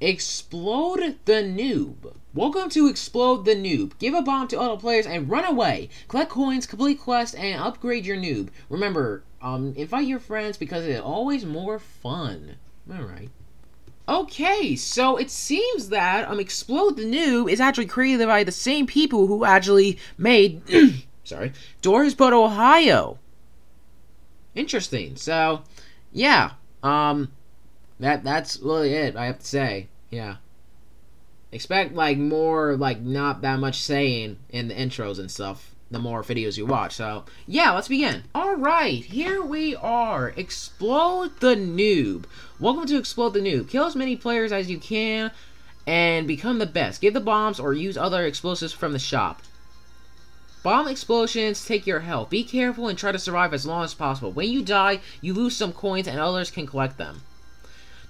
Explode the Noob. Welcome to Explode the Noob. Give a bomb to other players and run away. Collect coins, complete quests, and upgrade your noob. Remember, um, invite your friends because it's always more fun. Alright. Okay, so it seems that um Explode the Noob is actually created by the same people who actually made sorry, Doors But Ohio. Interesting. So, yeah. Um that that's really it, I have to say. Yeah. Expect like more like not that much saying in the intros and stuff the more videos you watch. So, yeah, let's begin. Alright, here we are. Explode the Noob. Welcome to Explode the Noob. Kill as many players as you can and become the best. Give the bombs or use other explosives from the shop. Bomb explosions take your health. Be careful and try to survive as long as possible. When you die, you lose some coins and others can collect them.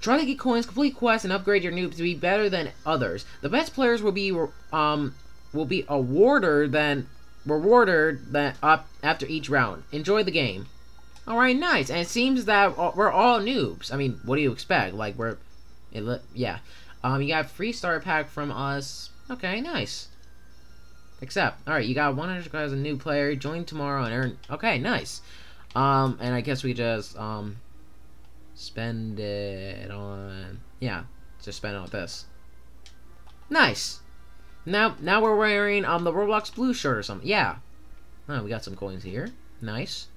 Try to get coins, complete quests, and upgrade your noobs to be better than others. The best players will be um will be awarded than rewarded that up after each round. Enjoy the game. Alright, nice. And it seems that we're all noobs. I mean, what do you expect? Like, we're... It, yeah. Um, you got free starter pack from us. Okay, nice. Accept. Alright, you got 100 as a new player. Join tomorrow and earn... Okay, nice. Um, and I guess we just, um... Spend it on... Yeah, just spend it on this. Nice. Now, now we're wearing um the Roblox blue shirt or something. Yeah. Oh, we got some coins here. Nice.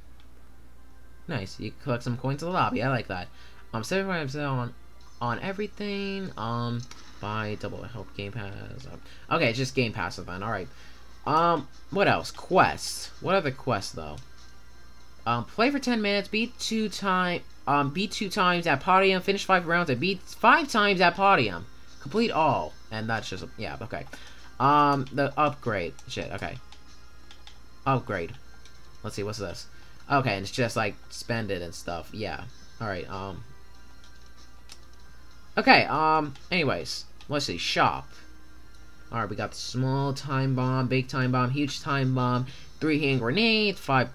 Nice. You collect some coins in the lobby. I like that. Um, 75% on on everything. Um, buy double help game pass. Okay, just game pass then. All right. Um, what else? Quests. What the quests though? Um, play for 10 minutes. Beat two time. Um, beat two times at podium. Finish five rounds and beat five times at podium. Complete all. And that's just yeah. Okay. Um, the upgrade. Shit, okay. Upgrade. Let's see, what's this? Okay, and it's just, like, spend it and stuff. Yeah. Alright, um... Okay, um, anyways. Let's see, shop. Alright, we got the small time bomb, big time bomb, huge time bomb, three hand grenades, five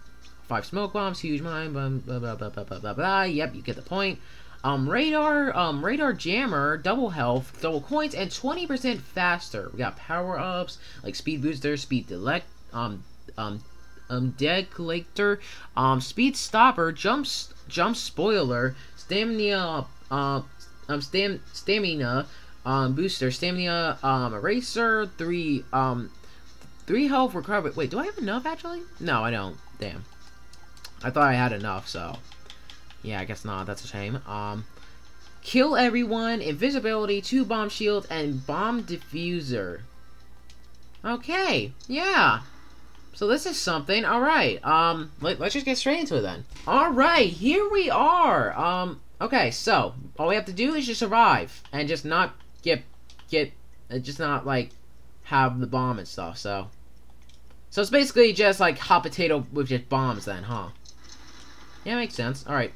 five smoke bombs, huge mine blah, blah, blah, blah, blah, blah, blah. Yep, you get the point. Um, radar, um, radar jammer, double health, double coins, and 20% faster. We got power-ups, like speed booster, speed delect, um, um, um, collector, um, speed stopper, jump, jump spoiler, stamina, um, um, stam, stamina, um, booster, stamina, um, eraser, three, um, three health recovery. Wait, do I have enough, actually? No, I don't. Damn. I thought I had enough, so... Yeah, I guess not. That's a shame. Um, kill everyone, invisibility, two bomb shields, and bomb diffuser. Okay, yeah. So this is something. All right. Um, let, us just get straight into it then. All right, here we are. Um, okay. So all we have to do is just survive and just not get get uh, just not like have the bomb and stuff. So, so it's basically just like hot potato with just bombs then, huh? Yeah, makes sense. All right.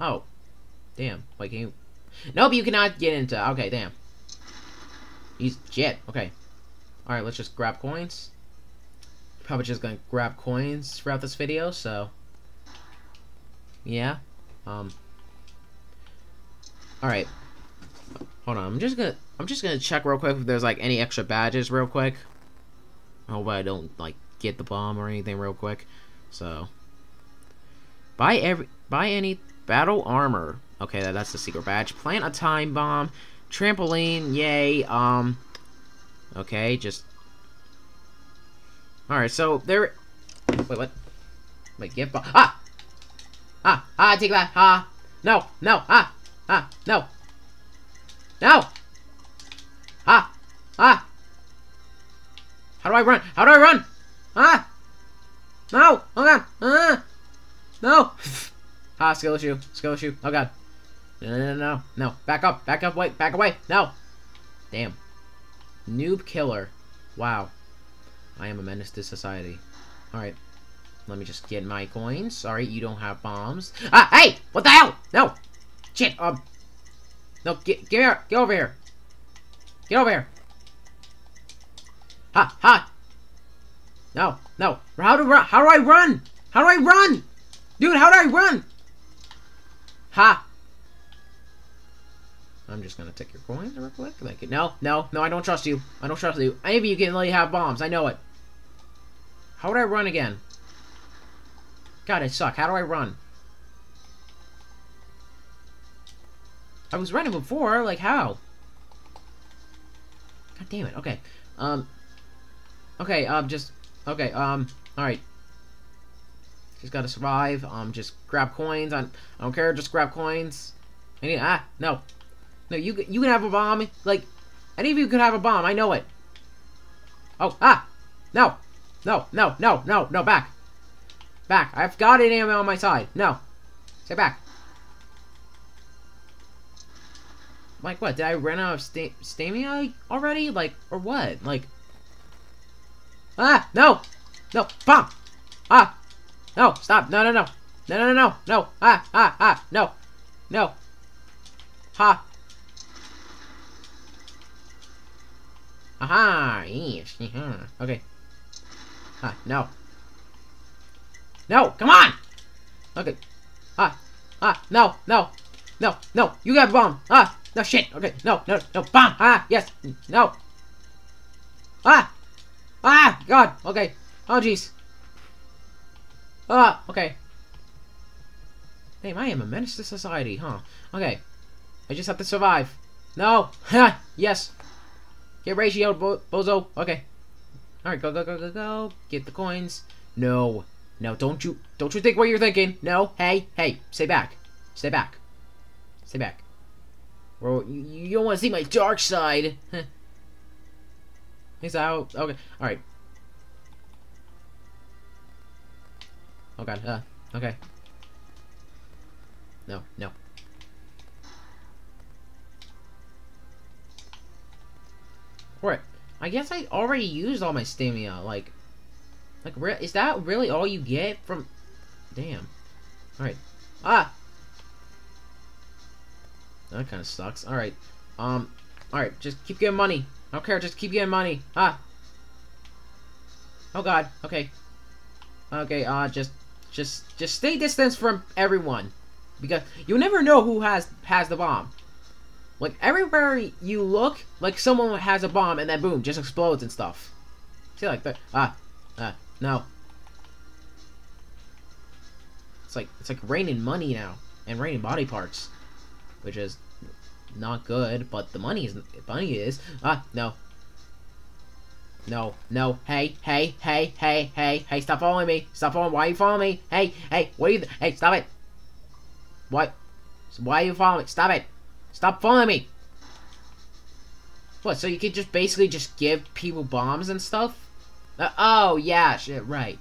Oh. Damn. Wait, can you... Nope, you cannot get into... Okay, damn. He's... Shit. Okay. Alright, let's just grab coins. Probably just gonna grab coins throughout this video, so... Yeah. Um... Alright. Hold on, I'm just gonna... I'm just gonna check real quick if there's, like, any extra badges real quick. I hope I don't, like, get the bomb or anything real quick. So... Buy every... Buy any Battle armor. Okay, that, that's the secret badge. Plant a time bomb. Trampoline. Yay. Um. Okay, just. All right. So there. Wait, what? Wait, get bomb. Ah. Ah. Ah. Take that. Ah. No. No. Ah. Ah. No. No. Ah. Ah. How do I run? How do I run? Ah. No. Hold on. Ah. No. Ah, skill issue. Skill issue. Oh god. No, no, no, no. Back up. Back up. Wait. Back away. No. Damn. Noob killer. Wow. I am a menace to society. Alright. Let me just get my coins. Sorry, you don't have bombs. Ah, hey! What the hell? No! Shit, um... No, get, get here! Get over here! Get over here! Ha! Ha! No, no. How do, how do I run? How do I run? Dude, how do I run? Ha! I'm just gonna take your coins real quick. Like, no, no, no, I don't trust you. I don't trust you. Any of you can you have bombs. I know it. How would I run again? God, I suck. How do I run? I was running before. Like, how? God damn it. Okay. Um. Okay, um, just... Okay, um, alright. Just gotta survive. Um, just grab coins. I, I don't care. Just grab coins. I need... Ah, no. No, you, you can have a bomb. Like, any of you could have a bomb. I know it. Oh, ah! No! No, no, no, no, no, back. Back. I've got an ammo on my side. No. Stay back. Like, what? Did I run out of sta stamina already? Like, or what? Like... Ah! No! No! Bomb! Ah! No! Stop! No, no, no! No, no, no, no! No! Ah! Ah! Ah! No! No! Ha! Aha! Yes. Okay. Ah, no. No! Come on! Okay. Ah! Ah! No! No! No! No! You got bomb! Ah! No shit! Okay. No! No! No! Bomb! Ah! Yes! No! Ah! Ah! God! Okay. Oh, jeez. Ah! Okay. Damn, I am a menace to society, huh? Okay. I just have to survive. No! Ha! yes! Get ratio, bo bozo. Okay. Alright, go, go, go, go, go. Get the coins. No. No, don't you, don't you think what you're thinking. No. Hey, hey, stay back. Stay back. Stay back. Bro, you, you don't want to see my dark side. He's out. Okay. Alright. Oh god. Uh, okay. No, no. Alright. I guess I already used all my stamina. Like, like, is that really all you get from... Damn. Alright. Ah! That kind of sucks. Alright. Um, alright, just keep getting money. I don't care, just keep getting money. Ah! Oh god, okay. Okay, uh, just, just, just stay distance from everyone. Because you never know who has, has the bomb. Like, everywhere you look, like someone has a bomb and then boom, just explodes and stuff. See, like that. Ah, ah, no. It's like, it's like raining money now. And raining body parts. Which is not good, but the money is, money is. Ah, no. No, no, hey, hey, hey, hey, hey, hey, stop following me. Stop following, why are you following me? Hey, hey, what are you, hey, stop it. What? Why are you following me? Stop it. Stop following me! What, so you could just basically just give people bombs and stuff? Uh, oh, yeah, shit, right.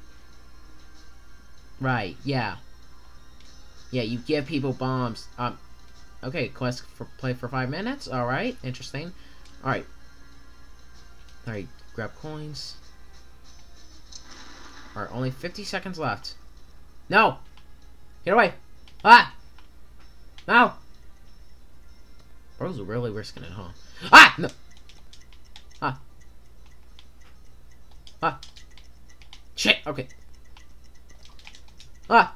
Right, yeah. Yeah, you give people bombs. Um, okay, quest for play for five minutes. Alright, interesting. Alright. Alright, grab coins. Alright, only 50 seconds left. No! Get away! Ah! No! Bro's really risking it, huh? Ah! No! Ah. Ah. Shit! Okay. Ah!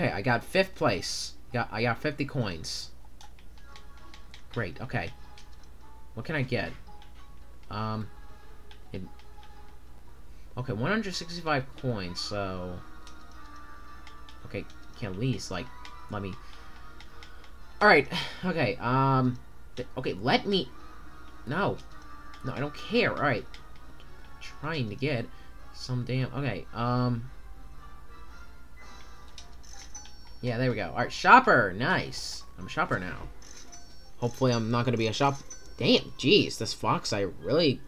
Okay, I got fifth place. Got I got 50 coins. Great, okay. What can I get? Um, it, Okay, 165 coins, so... Okay, can at least, like, let me... Alright, okay, um... Okay, let me... No. No, I don't care, alright. Trying to get some damn... Okay, um... Yeah, there we go. Alright, shopper! Nice. I'm a shopper now. Hopefully I'm not gonna be a shop... Damn, jeez, this fox I really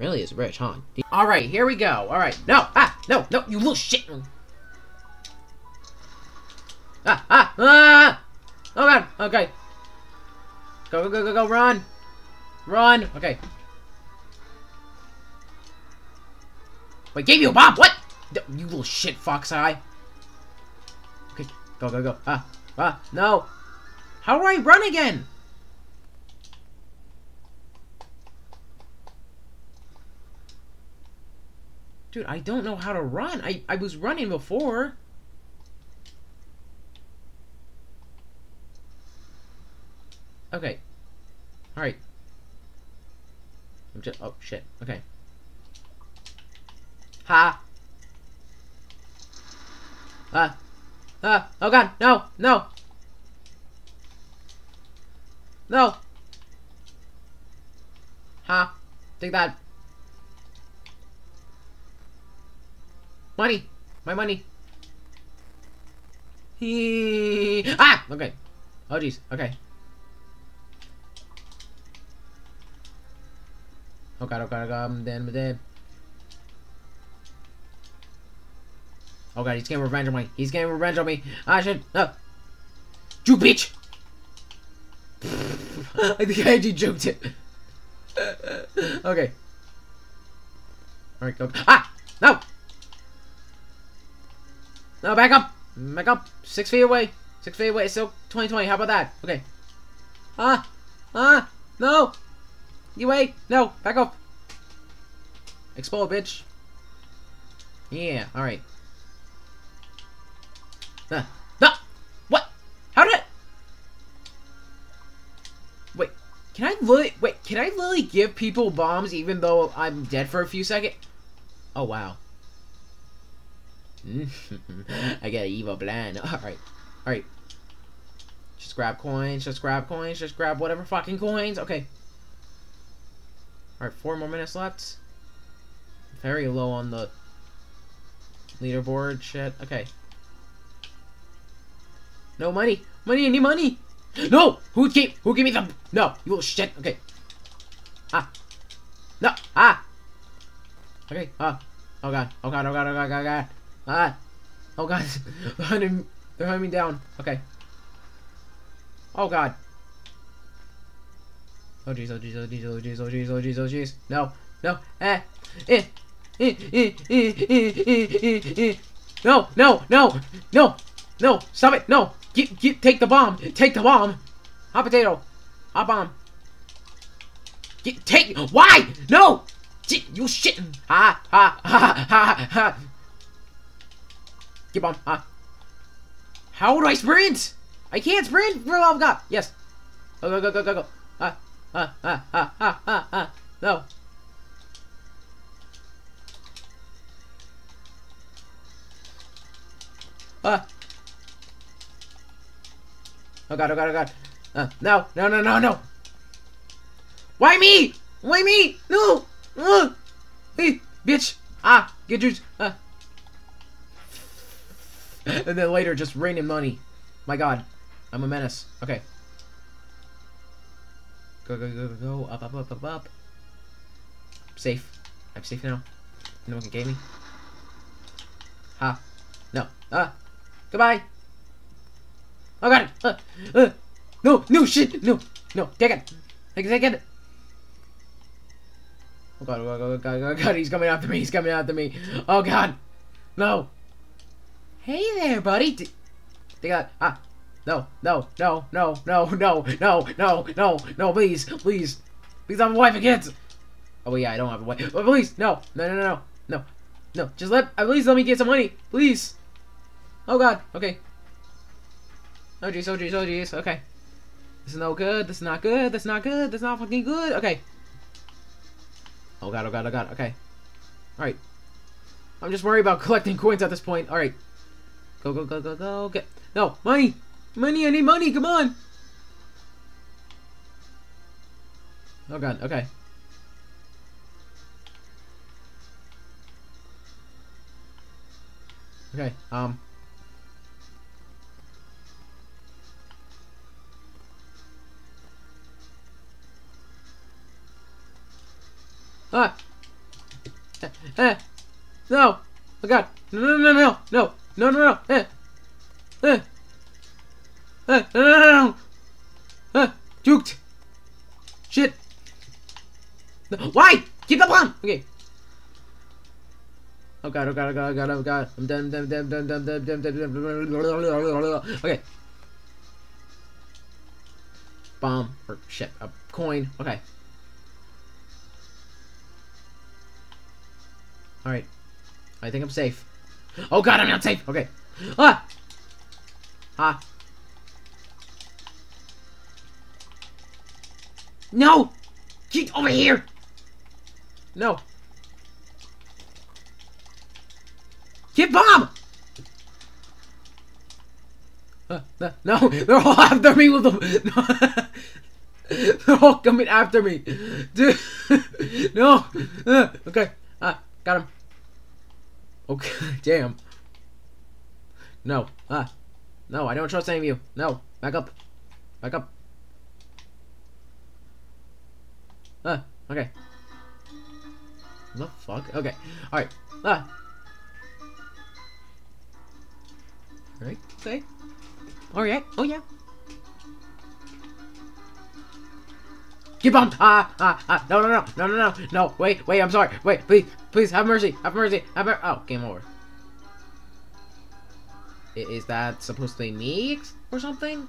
Really is rich, huh? Alright, here we go. Alright. No! Ah! No! No! You little shit! Ah, ah, ah! Oh god, okay. Go, go, go, go, go, run! Run! Okay. Wait, gave you a bomb! What? You little shit fox eye. Go, go, go. Ah, ah, no! How do I run again? Dude, I don't know how to run. I, I was running before. Okay. Alright. I'm just- oh, shit. Okay. Ha! Ah! Ah! Oh god! No! No! No! Ha! Take that! Money! My money! He ah! Okay. Oh jeez. Okay. Oh god, oh god, oh god, I'm dead, I'm dead. Oh god, he's getting revenge on me. He's getting revenge on me. I should. No. You bitch! I think I actually joked it. okay. Alright, go. Ah! No! No, back up! Back up! Six feet away! Six feet away. It's still 2020. How about that? Okay. Ah! Ah! No! You wait! No! Back up! Explode, bitch! Yeah, alright. No! What? How did I... Wait, can I literally... Wait, can I literally give people bombs even though I'm dead for a few seconds? Oh, wow. I got an evil plan. Alright. Alright. Just grab coins, just grab coins, just grab whatever fucking coins. Okay. Alright, four more minutes left. Very low on the leaderboard shit. Okay. No money. Money, any money. No! Who gave who gave me the No, you little shit. Okay. Ah. No. Ah. Okay. Ah. Oh god. Oh god. Oh god. Oh god. Oh god. Ah! Oh god. they're hunting they're hunting me down. Okay. Oh god. Oh jeez, oh jeez, oh jeez, oh jeez, oh jeez, oh jeez, oh jeez. No. No. Eh. Eh. Eh. Eh. Eh. Eh. Eh. Eh. No, no, no, no, no, stop it, no, get, get, take the bomb, take the bomb, hot potato, hot bomb, get, take, why, no, you shitting. ha, ha, ha, ha, ha, Keep on. Ah. How do I sprint? I can't sprint for of God. Yes. Go, go, go, go, go, go. Ah, ah, ah, ah, ah, ah, ah. No. Ah. Oh god, oh god, oh god. Uh, no, no, no, no, no. Why me? Why me? No. Uh. Hey, bitch. Ah, get yours. Ah and then later just raining money. My god. I'm a menace. Okay. Go, go, go, go, go. Up, up, up, up, up. Safe. I'm safe now. No one can get me. Ha. No. Ah. Goodbye. Oh god. Uh, uh. No, no, shit. No, no. Take it. Take it, take it. Oh god, oh god, oh god, oh god, he's coming after me, he's coming after me. Oh god. No. Hey there, buddy. D they got ah. No, no, no, no, no, no, no, no, no, no, please, please. Please have a wife and kids. Oh yeah, I don't have a wife. But please, no, no, no, no, no, no. No, just let at least let me get some money. Please. Oh god, okay. Oh jeez, oh jeez, oh jeez, okay. This is no good, this is not good, this is not good, this is not fucking good. Okay. Oh god, oh god, oh god, okay. Alright. I'm just worried about collecting coins at this point. Alright. Go, go, go, go, go. Get no money, money. I need money. Come on. Oh god. Okay. Okay. Um. Ah! Eh, eh! No! Oh god! No, no, no, no! No! No, no, no! Eh! Eh! Eh! No, no, no, no! Eh! Juked! Shit! No. Why? Keep the bomb! Okay. Oh god, oh god, oh god, oh god, oh god. I'm done, I'm done, I'm done, I'm done, I'm done, I'm done, Okay. Bomb, or shit, a coin, okay. Alright. I think I'm safe. Oh god, I'm not safe! Okay. Ah! Ah. No! Get over here! No. Get bomb! Uh, uh, no, they're all after me with the. they're all coming after me, dude. no. Uh, okay. Got him. Okay, damn. No. Ah. No, I don't trust any of you. No. Back up. Back up. Ah, okay. The fuck? Okay. Alright. Ah. Alright, okay. Alright, oh yeah. Get bumped! Ah, ah, ah, no, no, no, no, no, no, no, wait, wait, I'm sorry, wait, please, please, have mercy, have mercy, have mercy, oh, game over. I is that supposed to be me or something?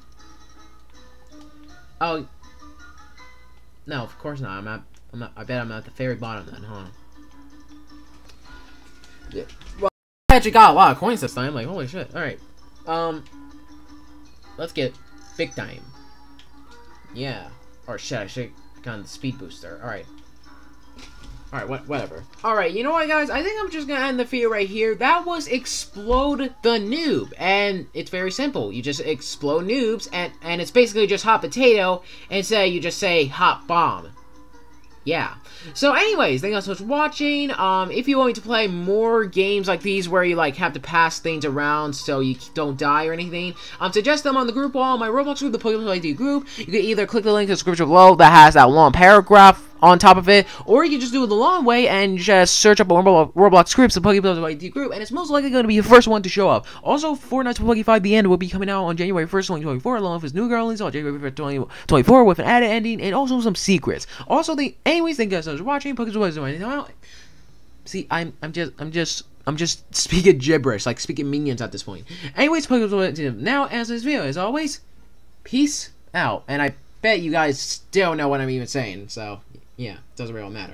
Oh. No, of course not, I'm at, I'm I bet I'm at the very bottom then, huh? Yeah. Well, I actually got a lot of coins this time, like, holy shit, alright. Um, let's get big time. Yeah. Or shit, I should got the speed booster. Alright. Alright, what, whatever. Alright, you know what, guys? I think I'm just gonna end the video right here. That was Explode the Noob. And it's very simple. You just explode noobs, and, and it's basically just hot potato, and say you just say hot bomb yeah. So anyways, thank you guys so much for watching. Um, if you want me to play more games like these where you like have to pass things around so you don't die or anything, um, suggest them on the group wall, my Roblox group, the PuggyPugsonYT group. You can either click the link in the description below that has that long paragraph on top of it, or you can just do it the long way and just search up a Roblox group, the PuggyPugsonYT group, and it's most likely going to be the first one to show up. Also, Fortnite's Pokemon 5 The End will be coming out on January 1st, 2024, along with his new girl on January 1st, 2024, with an added ending and also some secrets. Also, the anyways, thank you guys so much for watching. Pokemon See, I'm I'm just I'm just I'm just speaking gibberish, like speaking minions at this point. Anyways, Pokemon now as this video, as always, peace out. And I bet you guys still know what I'm even saying, so yeah, doesn't really matter.